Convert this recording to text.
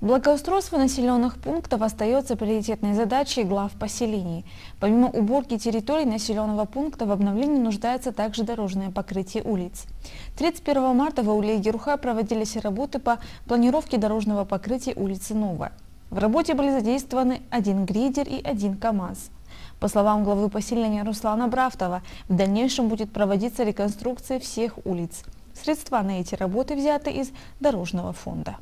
Благоустройство населенных пунктов остается приоритетной задачей глав поселений. Помимо уборки территорий населенного пункта в обновлении нуждается также дорожное покрытие улиц. 31 марта в Ауле Геруха проводились работы по планировке дорожного покрытия улицы Новая. В работе были задействованы один грейдер и один КАМАЗ. По словам главы поселения Руслана Брафтова, в дальнейшем будет проводиться реконструкция всех улиц. Средства на эти работы взяты из Дорожного фонда.